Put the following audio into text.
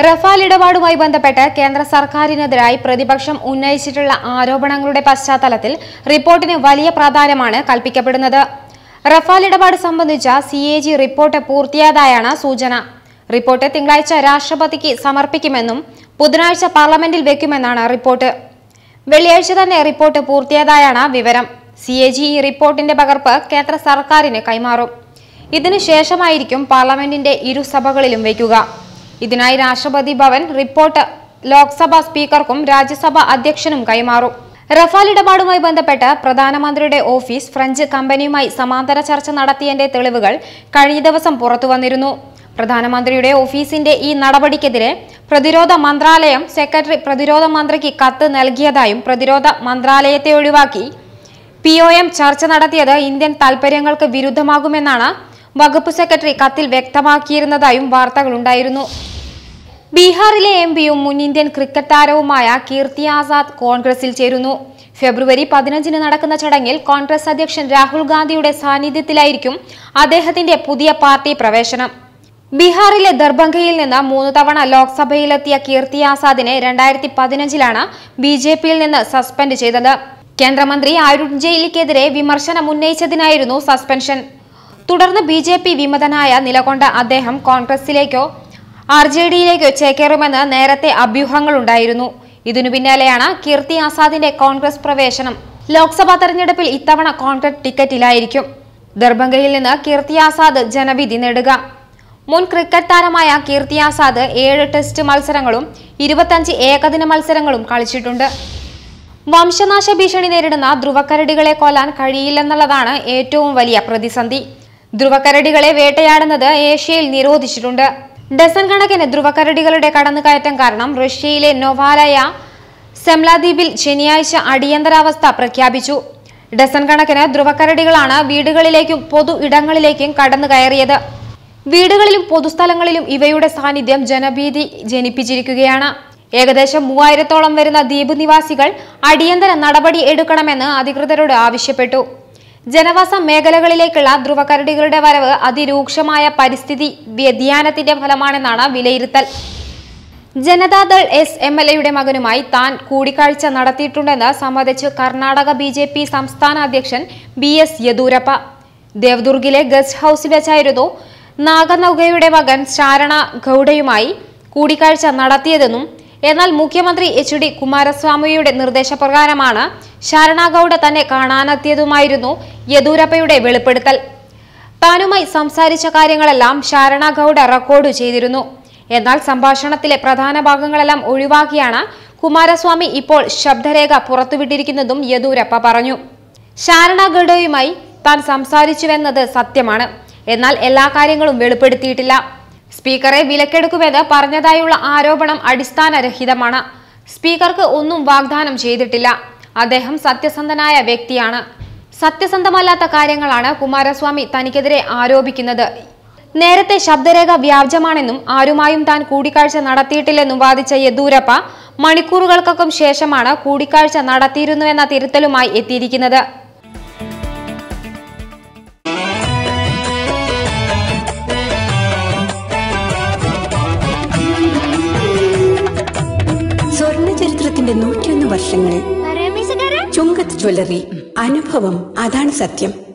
Rafale ഇടപാടുമായി ബന്ധപ്പെട്ട് കേന്ദ്ര സർക്കാരിനെതിരായി പ്രതിപക്ഷം ഉന്നയിച്ചിട്ടുള്ള ആരോപണങ്ങളുടെ പശ്ചാത്തലത്തിൽ റിപ്പോർട്ടിന് വലിയ പ്രാധാന്യമാണ് കൽപ്പിക്കപ്പെടുന്നത്. റഫാൽ ഇടപാട് സംബന്ധിച്ച സി എ ജി റിപ്പോർട്ട് പൂർത്തിയായതായാണ് സൂചന. റിപ്പോർട്ട് തിങ്കളാഴ്ച രാഷ്ട്രപതിക്ക് സമർപ്പിക്കുമെന്നും ബുധനാഴ്ച പാർലമെന്റിൽ വെക്കുമെന്നാണ് റിപ്പോർട്ട്. വെള്ളിയാഴ്ച തന്നെ റിപ്പോർട്ട് പൂർത്തിയായതായാണ് വിവരം. സി എ ജി ഈ റിപ്പോർട്ടിന്റെ പകർപ്പ് കേന്ദ്ര സർക്കാരിന് കൈമാറും. ഇതിനു ശേഷമായിരിക്കും പാർലമെന്റിന്റെ ഇരുസഭകളിലും വയ്ക്കുക ഇതിനായി രാഷ്ട്രപതി ഭവൻ റിപ്പോർട്ട് ലോക്സഭാ സ്പീക്കർക്കും രാജ്യസഭാ അധ്യക്ഷനും കൈമാറും. റഫാൽ ഇടപാടുമായി ബന്ധപ്പെട്ട് പ്രധാനമന്ത്രിയുടെ ഓഫീസ് ഫ്രഞ്ച് കമ്പനിയുമായി സമാന്തര ചർച്ച നടത്തിയതിന്റെ തെളിവുകൾ കഴിഞ്ഞ ദിവസം പുറത്തുവന്നിരുന്നു പ്രധാനമന്ത്രിയുടെ ഓഫീസിന്റെ ഈ നടപടിക്കെതിരെ പ്രതിരോധ മന്ത്രാലയം സെക്രട്ടറി പ്രതിരോധ മന്ത്രിക്ക് കത്ത് നൽകിയതായും പ്രതിരോധ മന്ത്രാലയത്തെ ഒഴിവാക്കി പി ഒ എം ചർച്ച നടത്തിയത് ഇന്ത്യൻ താൽപര്യങ്ങൾക്ക് വിരുദ്ധമാകുമെന്നാണ് വകുപ്പ് സെക്രട്ടറി കത്തിൽ വ്യക്തമാക്കിയിരുന്നതായും വാർത്തകളുണ്ടായിരുന്നു ബീഹാറിലെ എം പിയും മുൻ ഇന്ത്യൻ ക്രിക്കറ്റ് താരവുമായ കീർത്തി ആസാദ് കോൺഗ്രസിൽ ചേരുന്നു. ഫെബ്രുവരി പതിനഞ്ചിന് നടക്കുന്ന ചടങ്ങിൽ കോൺഗ്രസ് അധ്യക്ഷൻ രാഹുൽ ഗാന്ധിയുടെ സാന്നിധ്യത്തിലായിരിക്കും അദ്ദേഹത്തിന്റെ പുതിയ പാർട്ടി പ്രവേശനം. ബീഹാറിലെ ദർഭംഗയിൽ നിന്ന് മൂന്ന് തവണ ലോക്സഭയിലെത്തിയ കീർത്തി ആസാദിനെ രണ്ടായിരത്തി പതിനഞ്ചിലാണ് ബി ജെ പിയിൽ നിന്ന് സസ്പെൻഡ് ചെയ്തത്. കേന്ദ്രമന്ത്രി അരുൺ ജെയ്റ്റ്ലിക്കെതിരെ വിമർശനം ഉന്നയിച്ചതിനായിരുന്നു സസ്പെൻഷൻ. തുടർന്ന് ബി ജെ പി വിമതനായ നിലകൊണ്ട അദ്ദേഹം കോൺഗ്രസിലേക്കോ ആർ ജെ ഡിയിലേക്ക് ചേക്കേറുമെന്ന് നേരത്തെ അഭ്യൂഹങ്ങളുണ്ടായിരുന്നു. ഇതിനു പിന്നാലെയാണ് കീർത്തി ആസാദിന്റെ കോൺഗ്രസ് പ്രവേശനം. ലോക്സഭാ തെരഞ്ഞെടുപ്പിൽ ഇത്തവണ കോൺഗ്രസ് ടിക്കറ്റിലായിരിക്കും. ദർഭംഗയിൽ നിന്ന് കീർത്തി ആസാദ് ജനവിധി നേടുക. മുൻ ക്രിക്കറ്റ് താരമായ കീർത്തി ആസാദ് ഏഴ് ടെസ്റ്റ് മത്സരങ്ങളും ഇരുപത്തഞ്ച് ഏകദിന മത്സരങ്ങളും കളിച്ചിട്ടുണ്ട്. വംശനാശ ഭീഷണി നേരിടുന്ന ധ്രുവക്കരടികളെ കൊല്ലാൻ കഴിയില്ലെന്നുള്ളതാണ് ഏറ്റവും വലിയ പ്രതിസന്ധി. ധ്രുവക്കരടികളെ വേട്ടയാടുന്നത് ഏഷ്യയിൽ നിരോധിച്ചിട്ടുണ്ട്. ഡസൻ കണക്കിന് ധ്രുവക്കരടികളുടെ കടന്നുകയറ്റം കാരണം റഷ്യയിലെ നൊവാലയ സെംലാദ്വീപിൽ ശനിയാഴ്ച അടിയന്തരാവസ്ഥ പ്രഖ്യാപിച്ചു. ഡസൻ കണക്കിന് ധ്രുവക്കരടികളാണ് വീടുകളിലേക്കും പൊതു ഇടങ്ങളിലേക്കും കടന്നു കയറിയത് വീടുകളിലും പൊതുസ്ഥലങ്ങളിലും ഇവയുടെ സാന്നിധ്യം ജനഭീതി ജനിപ്പിച്ചിരിക്കുകയാണ്. ഏകദേശം മൂവായിരത്തോളം വരുന്ന ദ്വീപ് നിവാസികൾ അടിയന്തര നടപടി എടുക്കണമെന്ന് അധികൃതരോട് ആവശ്യപ്പെട്ടു. ജനവാസ മേഖലകളിലേക്കുള്ള ധ്രുവക്കരടികളുടെ വരവ് അതിരൂക്ഷമായ പരിസ്ഥിതി വ്യതിയാനത്തിന്റെ ഫലമാണെന്നാണ് വിലയിരുത്തൽ. ജനതാദൾ എസ് എം എൽ എയുടെ മകനുമായി താൻ കൂടിക്കാഴ്ച നടത്തിയിട്ടുണ്ടെന്ന് സമ്മതിച്ച് കർണാടക ബി ജെ പി സംസ്ഥാന അധ്യക്ഷൻ ബി എസ് യദൂരപ്പ ദേവദുർഗിലെ ഗസ്റ്റ് ഹൌസിൽ വെച്ചായിരുന്നു നാഗനൌകയുടെ മകൻ ശാരണ ഗൌഡയുമായി കൂടിക്കാഴ്ച നടത്തിയതെന്നും എന്നാൽ മുഖ്യമന്ത്രി എച്ച് ഡി കുമാരസ്വാമിയുടെ നിർദ്ദേശപ്രകാരമാണ് ശരണാഗൌഡ ഗൌഡ തന്നെ കാണാനെത്തിയതുമായിരുന്നു യദൂരപ്പയുടെ വെളിപ്പെടുത്തൽ. താനുമായി സംസാരിച്ച കാര്യങ്ങളെല്ലാം ശരണഗൌഡ റെക്കോർഡ് ചെയ്തിരുന്നു. എന്നാൽ സംഭാഷണത്തിലെ പ്രധാന ഭാഗങ്ങളെല്ലാം ഒഴിവാക്കിയാണ് കുമാരസ്വാമി ഇപ്പോൾ ശബ്ദരേഖ പുറത്തുവിട്ടിരിക്കുന്നതും യദൂരപ്പ പറഞ്ഞു. ശാരണ ഗൌഡയുമായി താൻ സംസാരിച്ചുവെന്നത് സത്യമാണ്. എന്നാൽ എല്ലാ കാര്യങ്ങളും വെളിപ്പെടുത്തിയിട്ടില്ല. സ്പീക്കറെ വിലക്കെടുക്കുമെന്ന് പറഞ്ഞതായുള്ള ആരോപണം അടിസ്ഥാനരഹിതമാണ്. സ്പീക്കർക്ക് ഒന്നും വാഗ്ദാനം ചെയ്തിട്ടില്ല. അദ്ദേഹം സത്യസന്ധനായ വ്യക്തിയാണ്. സത്യസന്ധമല്ലാത്ത കാര്യങ്ങളാണ് കുമാരസ്വാമി തനിക്കെതിരെ ആരോപിക്കുന്നത്. നേരത്തെ ശബ്ദരേഖ വ്യാജമാണെന്നും ആരുമായും താൻ കൂടിക്കാഴ്ച നടത്തിയിട്ടില്ലെന്നും വാദിച്ച യെദ്യൂരപ്പ മണിക്കൂറുകൾക്കൊക്കെ ശേഷമാണ് കൂടിക്കാഴ്ച നടത്തിയിരുന്നുവെന്ന തിരുത്തലുമായി എത്തിയിരിക്കുന്നത്. ചരിത്രത്തിന്റെ നൂറ്റിയൊന്ന് വർഷങ്ങൾ. ചുങ്കത്ത് ജ്വല്ലറി അനുഭവം അതാണ് സത്യം.